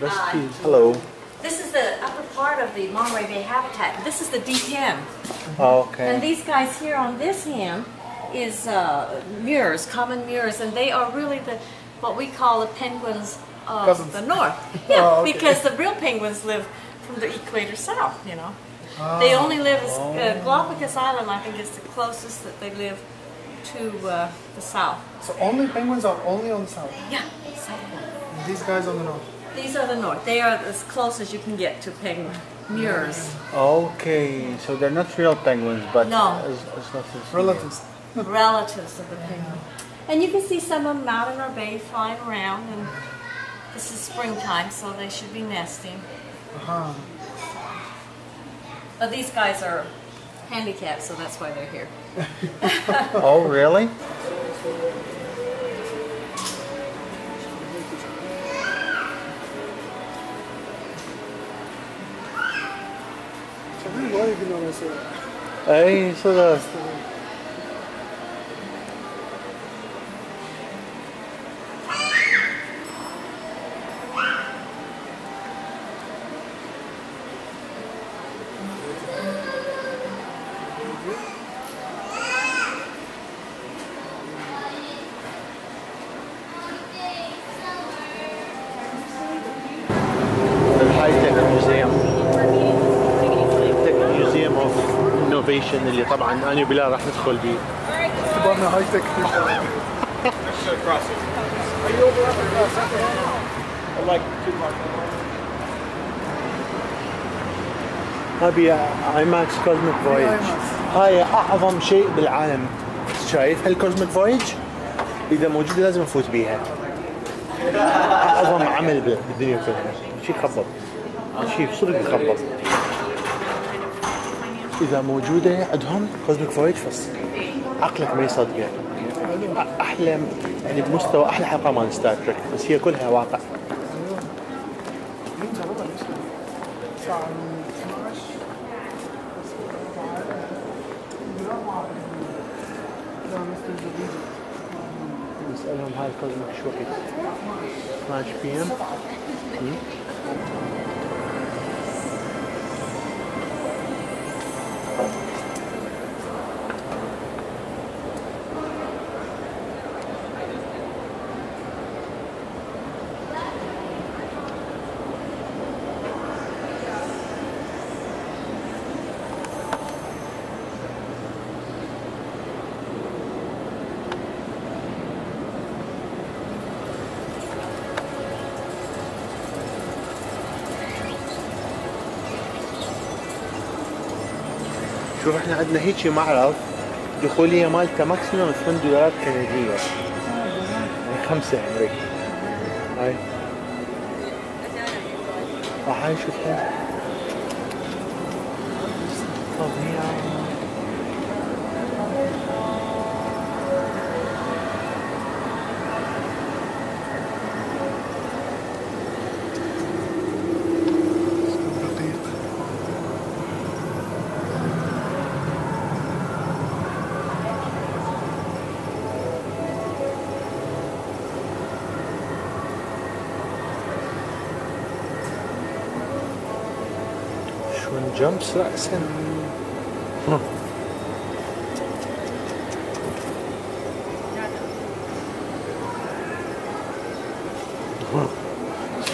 Recipes. Hello. This is the upper part of the Monterey Bay habitat. This is the deep end. And Okay. these guys here on this hand is uh, murres, common murres, and they are really the what we call the penguins of Cousins. the north. Yeah, Oh, okay. because the real penguins live from the equator south. You know, they only live as uh, Galapagos Island. I think is the closest that they live to uh, the south. So only penguins are only on the south. Yeah, south. one. And these guys on the north. These are the north. They are as close as you can get to penguin murres. Okay, so they're not real penguins, but No. it's, it's not as- Relatives. relatives of the penguin. And you can see some of them out in our bay flying around, and this is springtime, so they should be nesting. Uh-huh. But these guys are handicapped, so that's why they're here. Oh, really? So really, why أنا وبلال راح ندخل بيه كبرنا هاي تك. هذه اي ماكس كوزميك فويج هاي أعظم شيء بالعالم. شايف هالكوزميك فويج إذا موجودة لازم نفوت بيها. أعظم عمل بالدنيا كلها. شيء يخبط شيء صدق يخبط إذا موجودة عندهم كوزميك فويج بس عقلك ما يصدقه أحلى يعني بمستوى أحلى حلقة مال ستار تريك بس هي كلها واقع. الساعة 12 نسألهم هاي الكوزميك شو وقت 12 بي ام شوف إحنا عندنا هيك معرض دخولية مالته ماكسيموم 8 دولارات كندية. يعني خمسة أمريكا هاي. آه، هاي One jump slats in. Hmm. Hmm. It's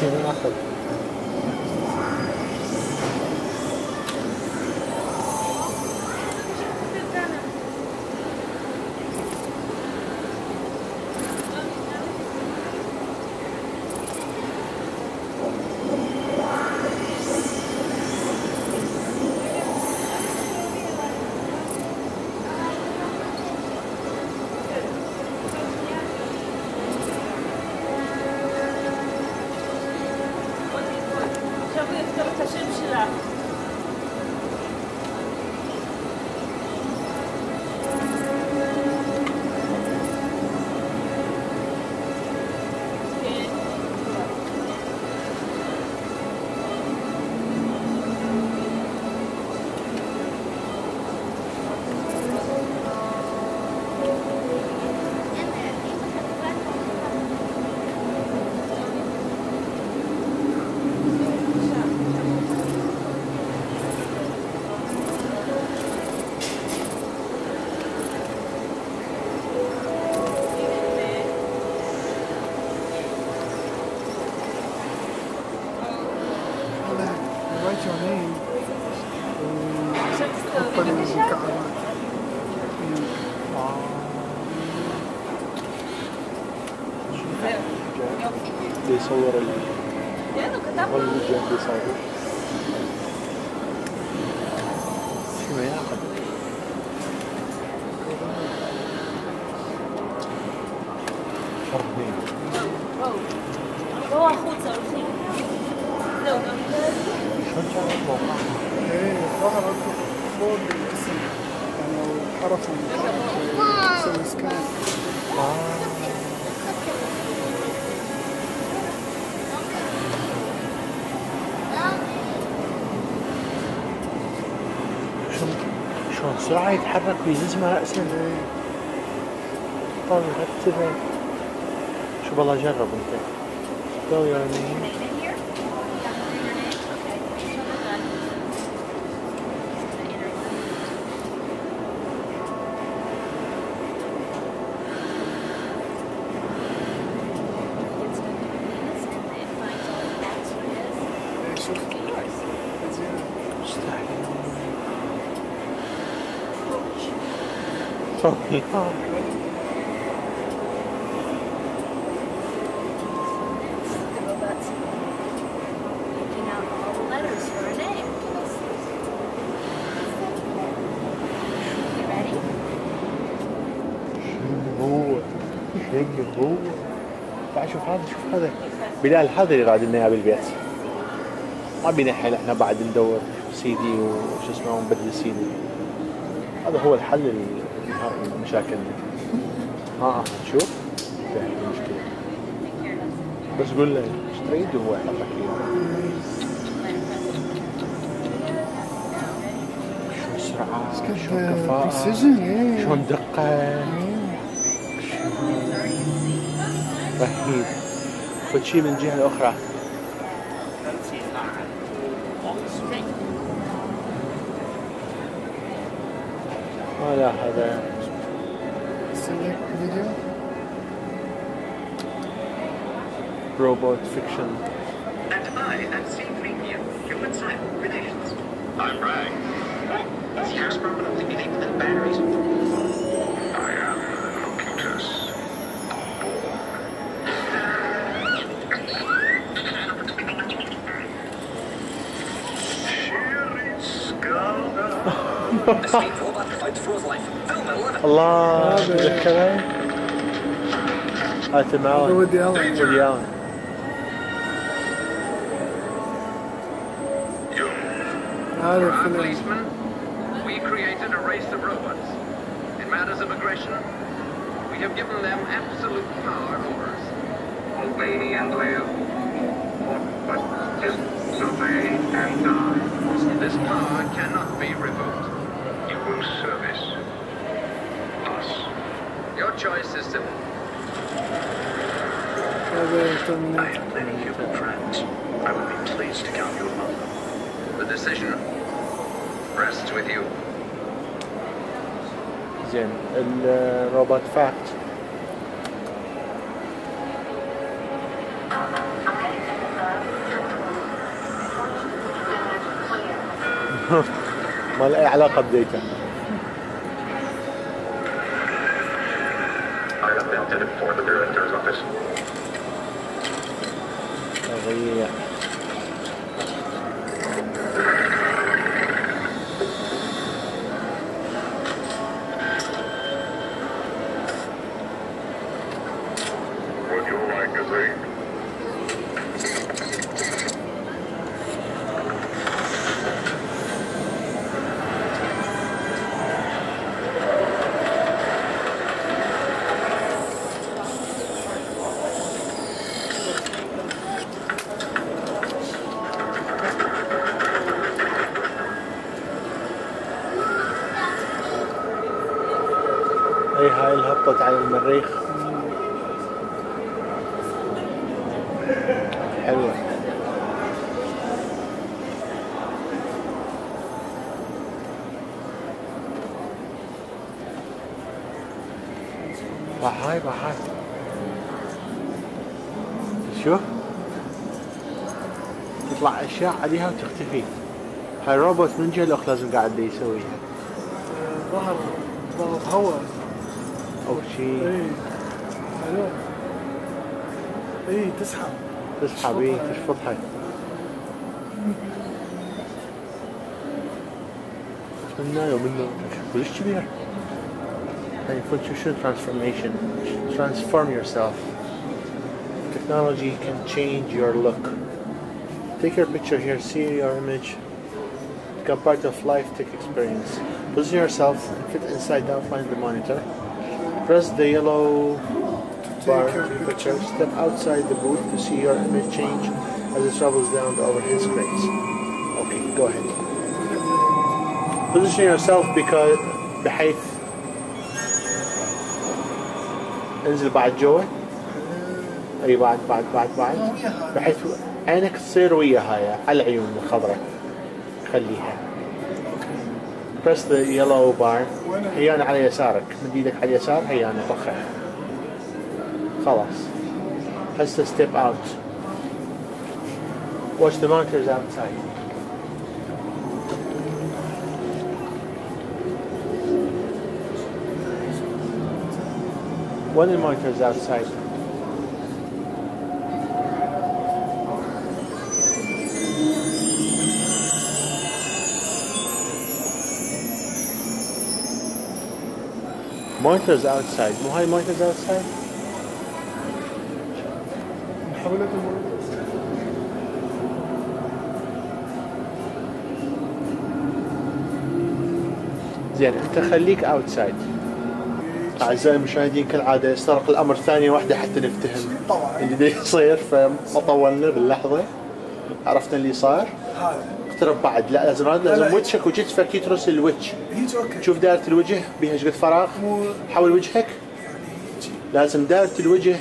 إيه يعني شلون بسرعة يتحرك ويهز رأسه طول رتبه شو بالله جرب انت go your شوف هذا شوف هذا بلال هذا اللي قاعد لنا اياه بالبيت ما بينا حيل إحنا بعد ندور سي دي وش اسمه ونبدل سيدي هذا هو الحل. اللي هاي ها آه شوف مشكلة بس قول له إيش تريد؟ وهو يعطيك شو سرعة؟ شو كفاءة؟ شو دقة؟ رهيب وشي من جهة أخرى. هذا هذا. روبوت فيكشن And I am C3PO, Human Cyber Relations. I'm Bragg. Is yours permanently enabled in batteries? I am Locutus. The state robot fights for his life. Film 11. For our policemen, we created a race of robots. In matters of aggression, we have given them absolute power over us. Obey and live, but disobey and die. This power cannot be revoked. You will service us. Your choice is simple. I have many human friends. I would be pleased to count you among them. The decision rests with you. زين الروبوت فاكت ما له اي علاقه بديتا I have been headed for the director's office. هبطت على المريخ. حلوة بحاي بحاي. شوف تطلع أشياء عليها وتختفي. هاي روبوت من جهة الاخ لازم قاعد يسويها. ظهر ضغط هواء او شيء ايه حلو ايه تسحب تسحبي تشفطها منا يوم منه كلش كبير يعني function transformation transform yourself technology can change your look take your picture here see your image become part of life tech experience position yourself and fit inside the outline of the monitor press the yellow bar your to picture step outside the booth to see your image change as it travels down the overhead screens okay go ahead position yourself because بحيث انزل بعد جوا اي بعد بعد بعد بعد بحيث عينك تصير ويا هاي على العيون الخضراء خليها press the yellow bar هيانا على يسارك مد ايدك على اليسار هيانا طخها خلاص هسه step out watch the monitors outside One of the monitors outside. Monitors outside. مو هاي monitors outside؟ المرور زين انت خليك اوتسايد أعزائي المشاهدين كالعادة يسترق الأمر ثانية واحدة حتى نفتهم طبعا اللي يصير فما طولنا باللحظة عرفنا اللي صار هذا اقترب بعد. لا لازم لا. لازم وجهك وكتفك يترس الوجه. شوف دائرة الوجه بيها إيش قد فراغ حول وجهك. لازم دائرة الوجه.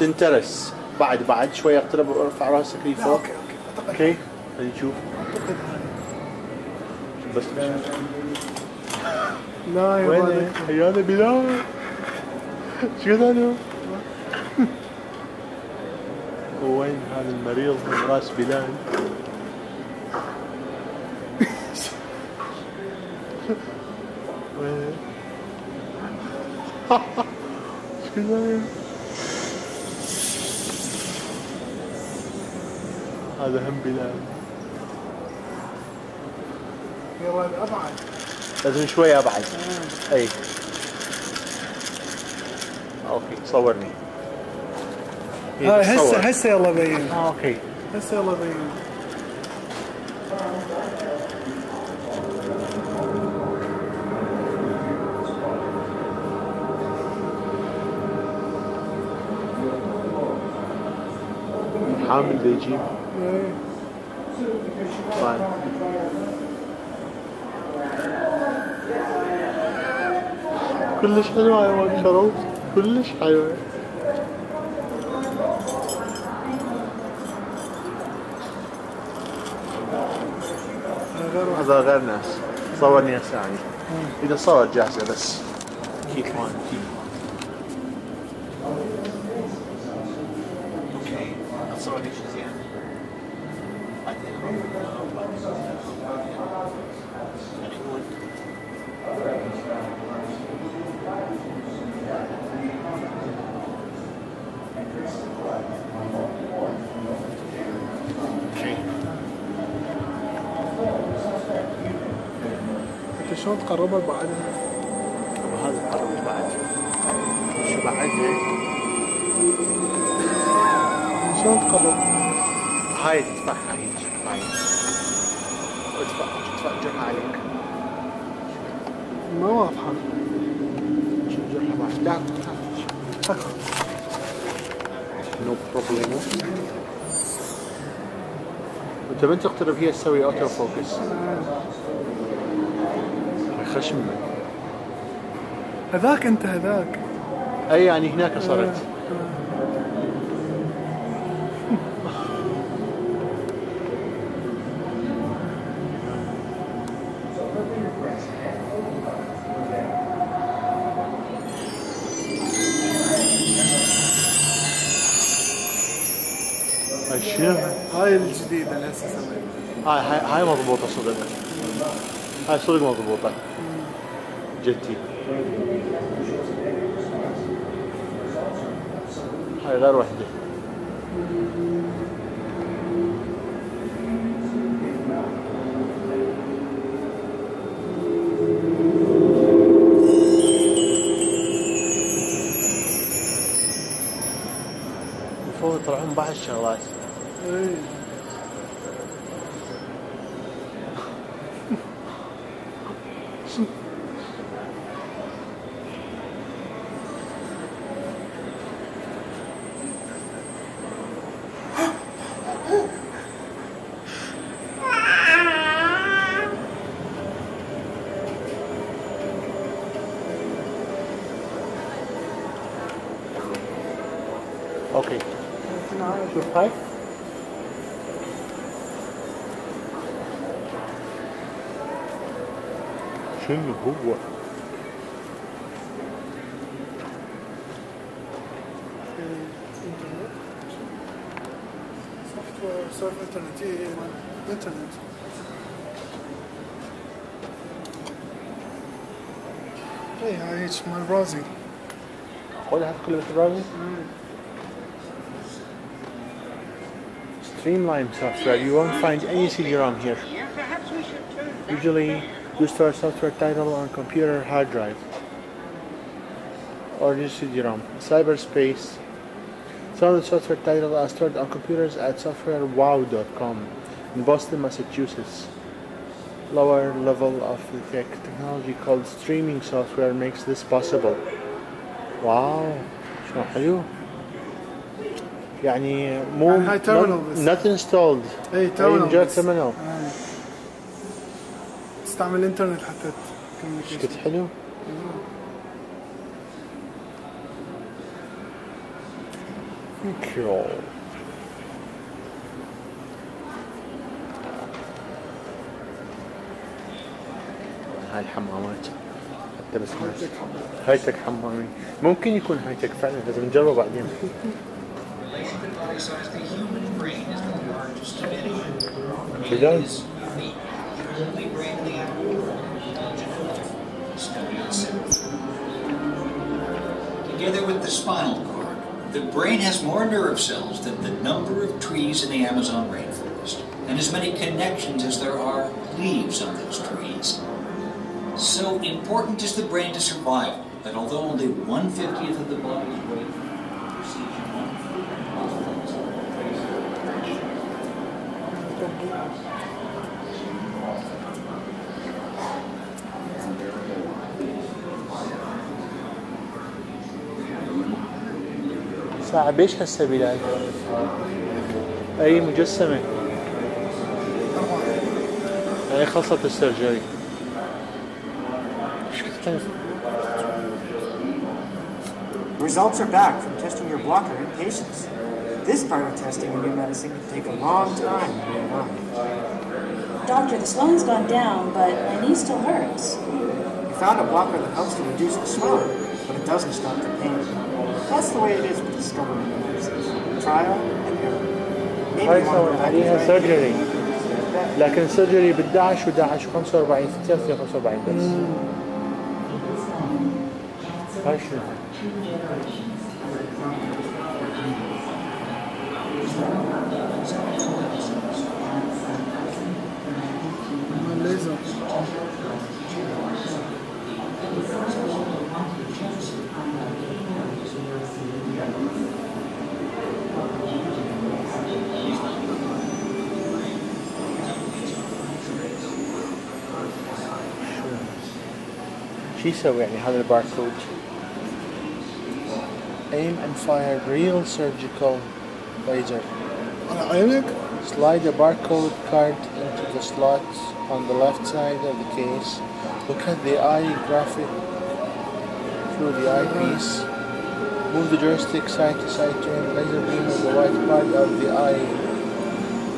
تنترس. بعد بعد شوية أقترب وأرفع رأسك لا لفوق أوكي أوكي. اعتقد أوكي؟ خلينا نشوف. بس. لا يا وين حيانا بلال شو أنا؟ وين هذا المريض من رأس بلال؟ هذا هم بلال ولد ابعد لازم شوي أبعد. أي. أوكي صورني. هاي هسه. هسه يلا بين آه، أوكي. هسه يلا بين عامل اللي يجيب كلش حلوة يا حيوان شروط كلش حلوة هذا غير ناس. صورني يعني. يا سعيد إذا صور جاهزة بس. كيف ما كيف شلون تقربها بعدها. شلون تقرب هاي تدفعها هيك هاي ادفع ادفع جرها عليك ما واضحه جرها بعد لا نو بروبليم انت من تقترب هي تسوي اوتو فوكس خشم هذاك انت هذاك اي يعني هناك صرت هاي هاي هاي مضبوطة صدق. هاي صدق مضبوطة جدي. هاي غير المفروض يطلعون بعض الشغلات Hi. Schöne Ruhe. Internet, internet. It's my browsing. You have to do browsing? Mm. Streamline software. You won't find any CD-ROM here. Usually, you store software title on computer hard drive or use CD-ROM. Cyberspace. Some of the software titles are stored on computers at softwarewow.com in Boston, Massachusetts. Lower level of the tech technology called streaming software makes this possible. واو شو حلو يعني مو يعني هاي تيرمينال بس. نوت انستولد اي تيرمينال جاك تيرمينال تستعمل الانترنت حتى شكت حلو. كيو هاي الحمامات حتى بس هاي تك حمامي ممكن يكون هاي تك فعلا لازم نجربه بعدين. emphasize the human brain is the largest of any. It does. the only brain in the. Together with the spinal cord, the brain has more nerve cells than the number of trees in the Amazon rainforest, and as many connections as there are leaves on those trees. So important is the brain to survival that although only one fiftieth of the body ساعة بيش هسه بلال أي مجسمة يعني خلصت السيرجري ايش كنت تعمل؟ Results are back from testing your blocker in patients. This part of testing a new medicine can take a long time to get on. Doctor, the swelling's gone down, but my knee still hurts. We found a blocker that helps to reduce the swelling, but it doesn't stop the pain. That's the way it is with medicines. Trial and error. Maybe one have عليها سيرجري لكن السيرجري ب 11 و 11 و 45 في 45 بس هاي شنو؟ شو يسوي يعني هذا الباركود؟ aim and fire real surgical laser على عينك Slide the barcode card into the slots on the left side of the case. Look at the eye graphic through the eyepiece. Move the joystick side to side to aim laser beam of the white part of the eye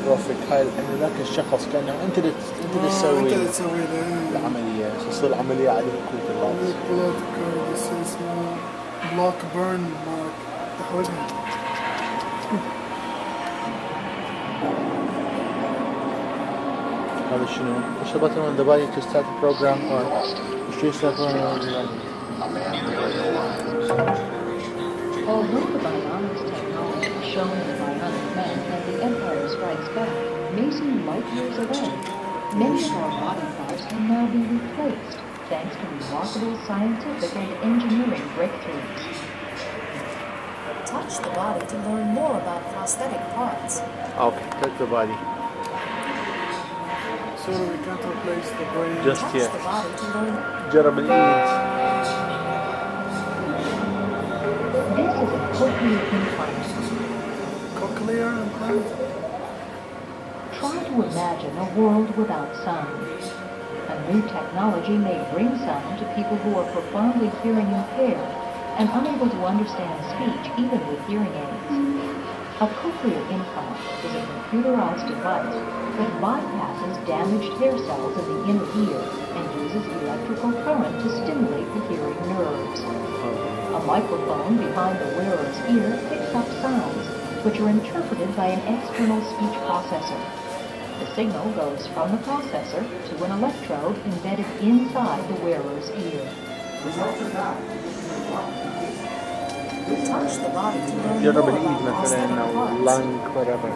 graphic. هاي انه ذاك الشخص كانه انت اللي انت اللي آه، تسوي انت اللي تسوي له العمليه تصير العمليه عليه كل اللحظة. بلوك كارد اسمه بلوك بيرن مارك تحويلها هذا شنو؟ Push the button on the body to start the program or push the button on the body. Although the biological technology shown in the biological Men and The Empire Strikes Back may seem light years away, many of our body parts can now be replaced thanks to remarkable scientific and engineering breakthroughs. Touch the body to learn more about prosthetic parts. Okay, touch the body. So we can't replace the brain. Just touch here. The body to learn. This is a cochlear implant. Cochlear implant? Try to imagine a world without sound. New technology may bring sound to people who are profoundly hearing impaired and unable to understand speech even with hearing aids. A cochlear implant is a computerized device that bypasses damaged hair cells in the inner ear and uses electrical current to stimulate the hearing nerves. A microphone behind the wearer's ear picks up sounds, which are interpreted by an external speech processor. The signal goes from the processor to an electrode embedded inside the wearer's ear. Gioco bellissimo, Serena, un lang whatever.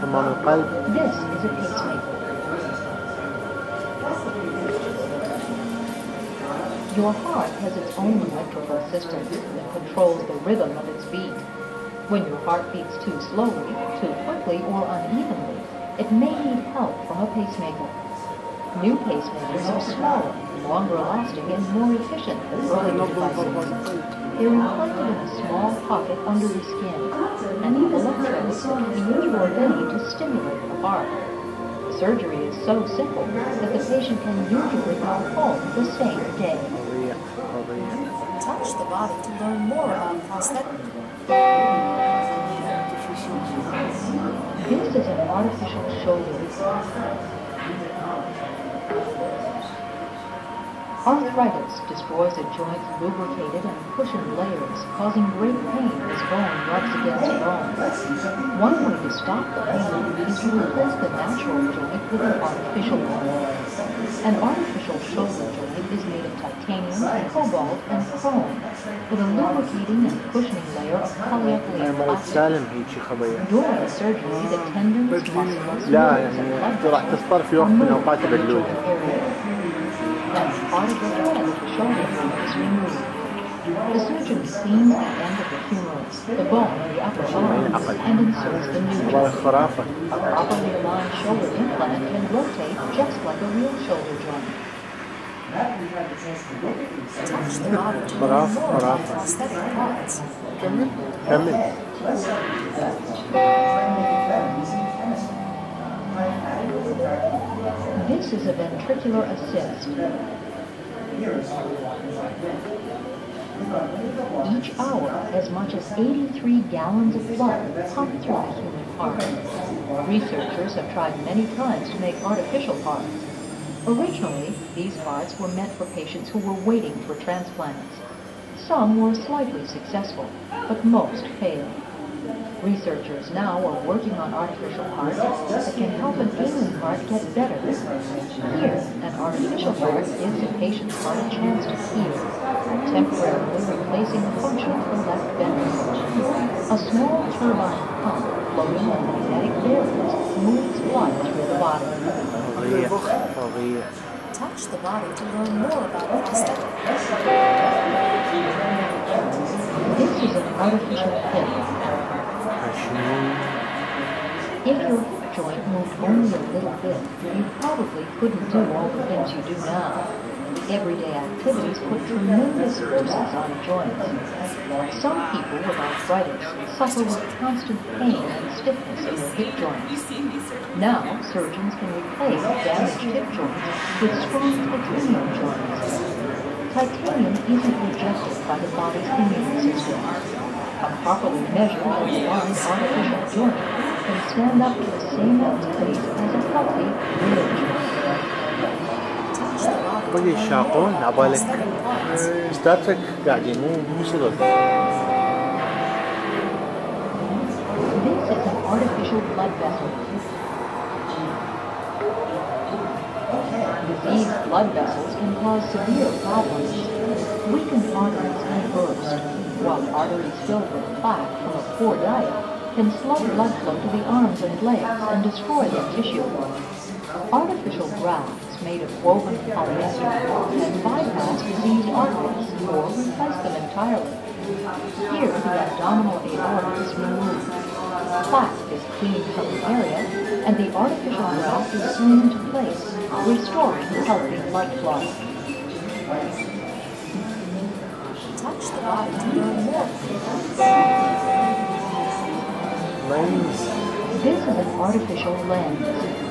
Someone will pipe. This is a pacemaker. Your heart has its own electrical system that controls the rhythm of its beat. When your heart beats too slowly, too quickly, or unevenly, it may need help from a pacemaker. New pacemakers are smaller, longer lasting, and more efficient than earlier devices. They're implanted in a small pocket under the skin, and the electrodes that can be used already to stimulate the heart. Surgery is so simple that the patient can usually go home the same day. Touch the body to learn more about prosthetic. Artificial shoulder. Arthritis destroys a joint's lubricated and cushioned layers, causing great pain as bone rubs against bone. One way to stop the pain is to replace the natural joint with an artificial one. An artificial shoulder joint is made of titanium, cobalt, and chrome, with a lubricating and cushioning layer of هاي polyethylene مرض plastic. سالم هيك خبية. During surgery, the tendons, muscles, لا nerves, and يعني blood راح تصطر في وقت من الاوقات يبدلوها. Then part of the head of the shoulder is removed. The surgeon cleans the end of the humerus, the bone of the upper arm, and inserts the new والله joint. خرافة. A properly aligned shoulder implant can rotate just like a real shoulder joint. Touch the body to learn خرافة more about خرافة. prosthetic parts. كمل. This is a ventricular assist. Each hour, as much as 83 gallons of blood pump through the human heart. Researchers have tried many times to make artificial hearts. Originally, these hearts were meant for patients who were waiting for transplants. Some were slightly successful, but most failed. Researchers now are working on artificial hearts that can help an ailing heart get better. Here, an artificial heart gives a patient's heart a chance to heal, temporarily replacing the function of the left ventricle. A small turbine pump floating on magnetic bearings moves blood through the body. Touch the body to learn more about This is an artificial hip. If your hip joint moved only a little bit, you probably couldn't do all the things you do now. Everyday activities put tremendous forces on joints. Some people with arthritis suffer with constant pain and stiffness in their hip joints. Now, surgeons can replace damaged hip joints with strong titanium joints. Titanium isn't rejected by the body's immune system. A properly measured and aligned artificial joint can stand up to the same activities as a healthy real joint. Touch the body to بقي learn يشاقون more about عبالك prosthetic parts. ستار تريك قاعدين مو مو صدق This is an artificial blood vessel. Diseased blood vessels can cause severe problems. Weakened arteries can burst. while arteries filled with plaque from a poor diet can slow blood flow to the arms and legs and destroy the tissue. Artificial grafts made of woven polyester can bypass diseased arteries or replace them entirely. Here, the abdominal aorta is removed. Plaque is cleaned from the area, and the artificial graft is sewn into place, restoring healthy blood flow. Touch the body to learn more. Lens. This is an artificial lens.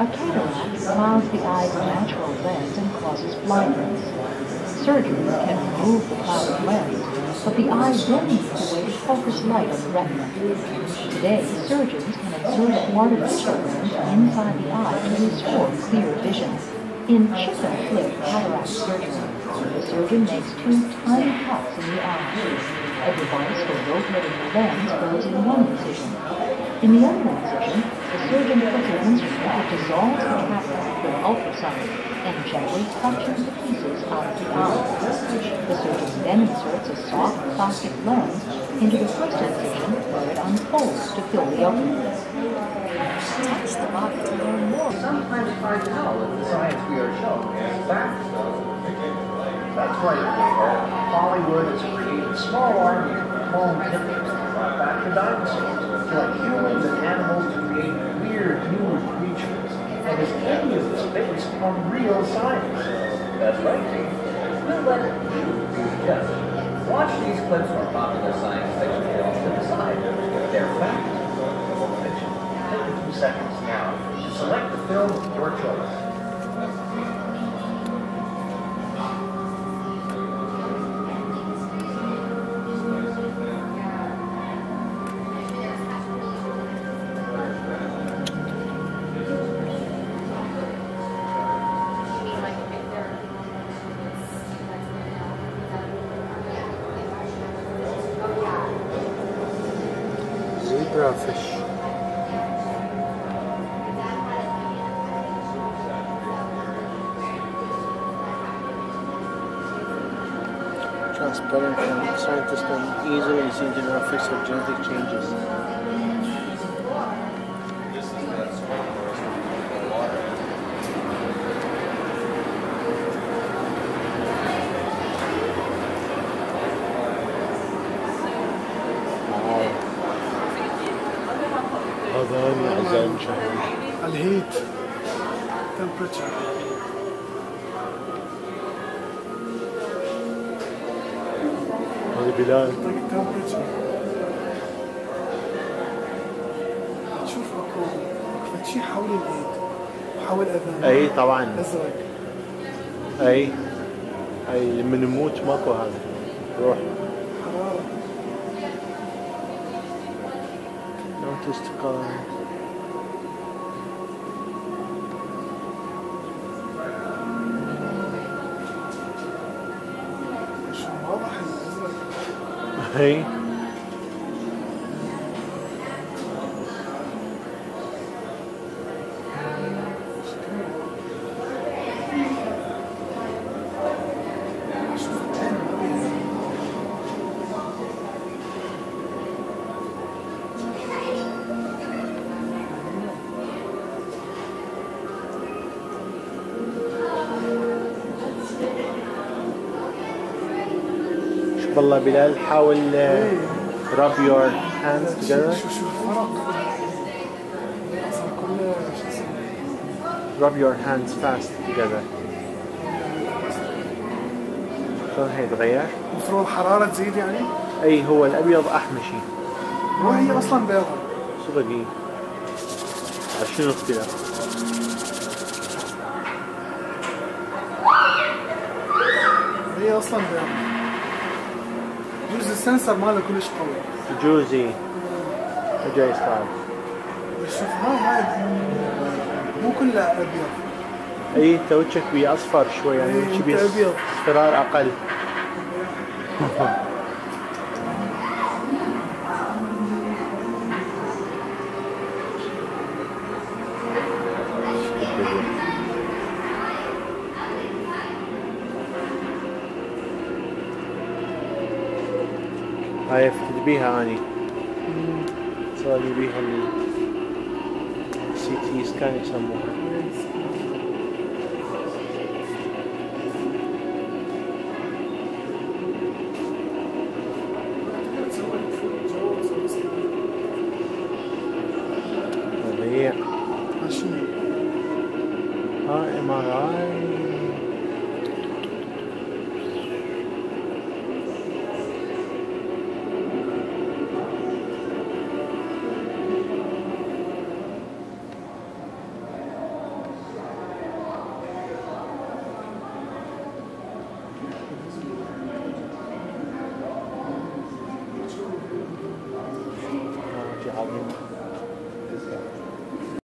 A cataract clouds the eye's natural lens and causes blindness. Surgeons can remove the clouded lens, but the eye then needs a way to focus light on the retina. Today, surgeons can insert an artificial lens inside the eye to restore clear vision. In chicken flip cataract surgery, the surgeon makes two tiny cuts in the eye. A device for rotating the lens goes in one incision. In the other incision, puts an instrument that dissolves the cataract with ultrasound and gently suctions the pieces out of the eye. The surgeon then inserts a soft plastic lens into the first incision where it unfolds to fill the opening. Touch the body to learn more. sometimes hard to know if the science we are shown is fact. That's why Hollywood has created small armies of clone that brought back the dinosaurs, to like humans and animals to create weird human creatures. And has any of this based on real science? That's right, Steve. We'll let you be the judge. Watch these clips from popular science fiction films to decide if they're fact or fiction. Take a few seconds now to select the film of your choice. scientists can easily see the effects of genetic changes. هذا أعزائي المشاهدين الهيت temperature Temperature شوف أكو شيء حول الايد وحول اذان أي طبعا. أزرق. أي أي لما نموت ماكو هذا. روح. حرارة. Notice the color Hey. والله بلال حاول uh, rub your hands together. أصلا rub your hands fast together. شلون هيتغير المفروض الحراره تزيد يعني؟ أي هو الأبيض احمشي وهي أصلا بيضاء شو بقي؟ شنو اختلاف هي أصلا جزء السنسر ماله كلش قوي. جوزي. جاي صعب شوف هاي مو كله أبيض. أي انت وجهك بيه اصفر شوي يعني إيه، وجهك بيه اصفرار أقل. هاي فتت بيها اني صار لي بيها السي تي سكان يسموها